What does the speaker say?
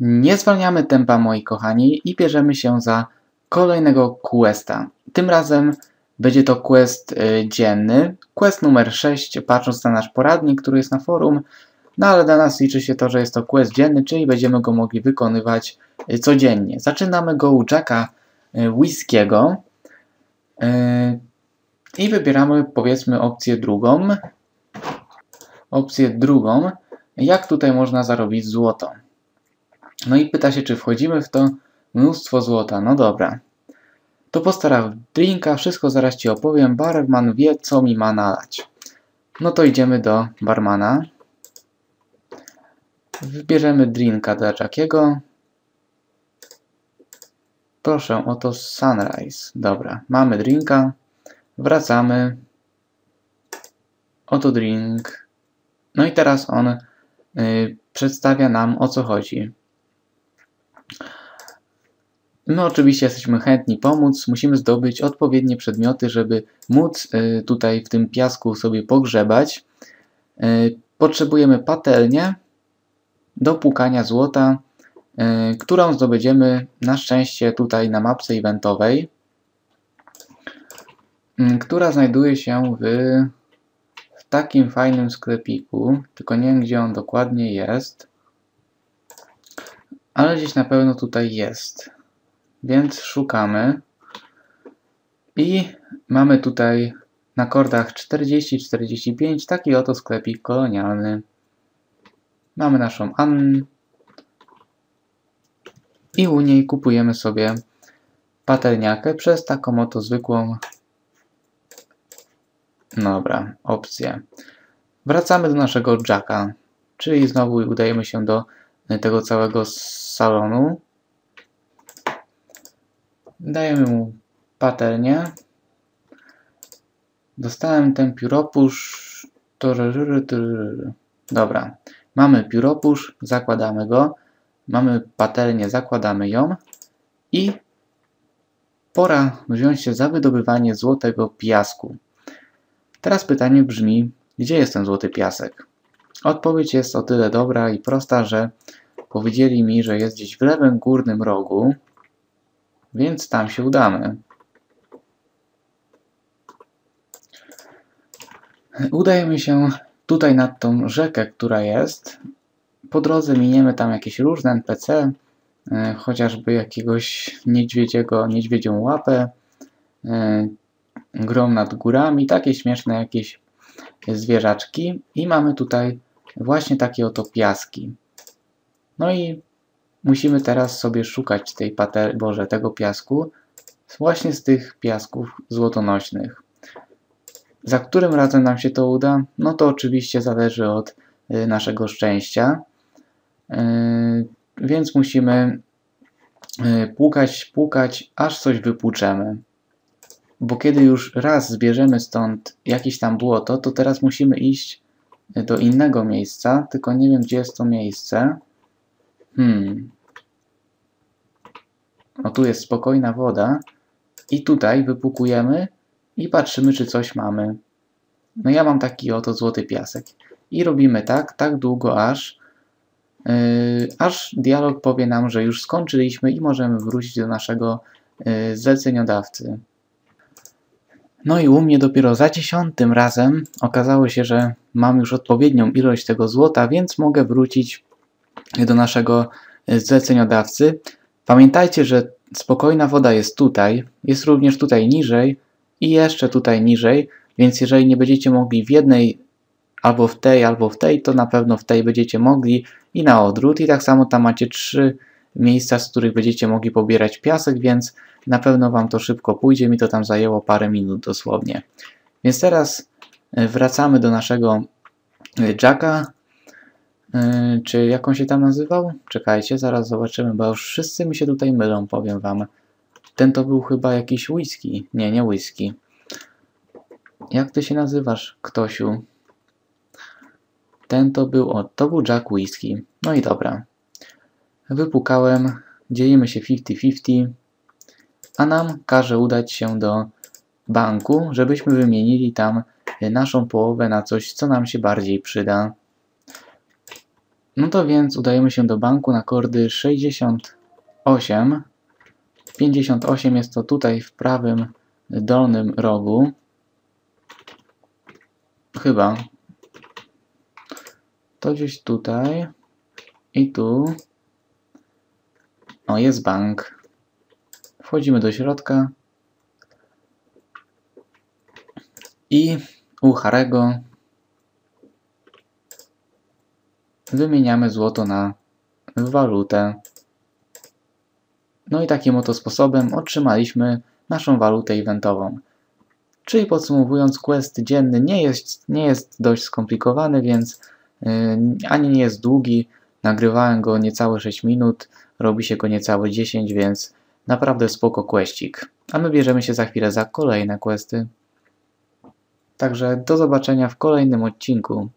Nie zwalniamy tempa, moi kochani, i bierzemy się za kolejnego questa. Tym razem będzie to quest y, dzienny. Quest numer 6, patrząc na nasz poradnik, który jest na forum. No ale dla nas liczy się to, że jest to quest dzienny, czyli będziemy go mogli wykonywać y, codziennie. Zaczynamy go u Jacka y, Whiskiego y, i wybieramy powiedzmy opcję drugą. Opcję drugą, jak tutaj można zarobić złoto. No i pyta się, czy wchodzimy w to mnóstwo złota. No dobra. To postara drinka, wszystko zaraz Ci opowiem. Barman wie, co mi ma nalać. No to idziemy do barmana. Wybierzemy drinka dla Jackiego. Proszę, oto Sunrise. Dobra, mamy drinka. Wracamy. Oto drink. No i teraz on y, przedstawia nam o co chodzi. My oczywiście jesteśmy chętni pomóc. Musimy zdobyć odpowiednie przedmioty, żeby móc y, tutaj w tym piasku sobie pogrzebać. Y, potrzebujemy patelnię do płukania złota, y, którą zdobędziemy na szczęście tutaj na mapce eventowej, która znajduje się w, w takim fajnym sklepiku, tylko nie wiem gdzie on dokładnie jest, ale gdzieś na pewno tutaj jest. Więc szukamy. I mamy tutaj na kordach 40-45 taki oto sklepik kolonialny. Mamy naszą Ann. I u niej kupujemy sobie patelniakę przez taką oto zwykłą dobra, opcję. Wracamy do naszego Jacka, czyli znowu udajemy się do tego całego salonu. Dajemy mu patelnię. Dostałem ten pióropusz. Dobra. Mamy pióropusz, zakładamy go. Mamy patelnię, zakładamy ją. I pora wziąć się za wydobywanie złotego piasku. Teraz pytanie brzmi, gdzie jest ten złoty piasek? Odpowiedź jest o tyle dobra i prosta, że powiedzieli mi, że jest gdzieś w lewym górnym rogu, więc tam się udamy. Udajemy się tutaj nad tą rzekę, która jest. Po drodze miniemy tam jakieś różne NPC, e, chociażby jakiegoś niedźwiedziego, niedźwiedzią łapę, e, grom nad górami, takie śmieszne jakieś zwierzaczki i mamy tutaj właśnie takie oto piaski. No i musimy teraz sobie szukać tej pater Boże, tego piasku właśnie z tych piasków złotonośnych. Za którym razem nam się to uda? No to oczywiście zależy od y, naszego szczęścia. Y, więc musimy y, płukać, płukać, aż coś wypłuczemy. Bo kiedy już raz zbierzemy stąd jakieś tam błoto, to teraz musimy iść do innego miejsca, tylko nie wiem, gdzie jest to miejsce. Hmm. O, tu jest spokojna woda. I tutaj wypukujemy i patrzymy, czy coś mamy. No ja mam taki oto złoty piasek. I robimy tak, tak długo, aż yy, aż dialog powie nam, że już skończyliśmy i możemy wrócić do naszego yy, zleceniodawcy. No i u mnie dopiero za dziesiątym razem okazało się, że mam już odpowiednią ilość tego złota, więc mogę wrócić do naszego zleceniodawcy. Pamiętajcie, że spokojna woda jest tutaj, jest również tutaj niżej i jeszcze tutaj niżej, więc jeżeli nie będziecie mogli w jednej albo w tej, albo w tej, to na pewno w tej będziecie mogli i na odwrót. I tak samo tam macie trzy miejsca, z których będziecie mogli pobierać piasek, więc na pewno Wam to szybko pójdzie. Mi to tam zajęło parę minut dosłownie. Więc teraz e, wracamy do naszego e, Jacka. Yy, czy jak on się tam nazywał? Czekajcie, zaraz zobaczymy, bo już wszyscy mi się tutaj mylą, powiem wam. Ten to był chyba jakiś whisky. Nie, nie whisky. Jak ty się nazywasz, Ktosiu? Ten to był, o, to był Jack Whisky. No i dobra. Wypukałem, dzielimy się 50-50, a nam każe udać się do banku, żebyśmy wymienili tam naszą połowę na coś, co nam się bardziej przyda. No to więc udajemy się do banku na kordy 68. 58 jest to tutaj w prawym dolnym rogu. Chyba. To gdzieś tutaj. I tu. O, jest bank. Wchodzimy do środka. I u Harego wymieniamy złoto na walutę. No i takim oto sposobem otrzymaliśmy naszą walutę eventową. Czyli podsumowując, quest dzienny nie jest, nie jest dość skomplikowany, więc yy, ani nie jest długi. Nagrywałem go niecałe 6 minut, robi się go niecałe 10, więc naprawdę spoko questik. A my bierzemy się za chwilę za kolejne questy. Także do zobaczenia w kolejnym odcinku.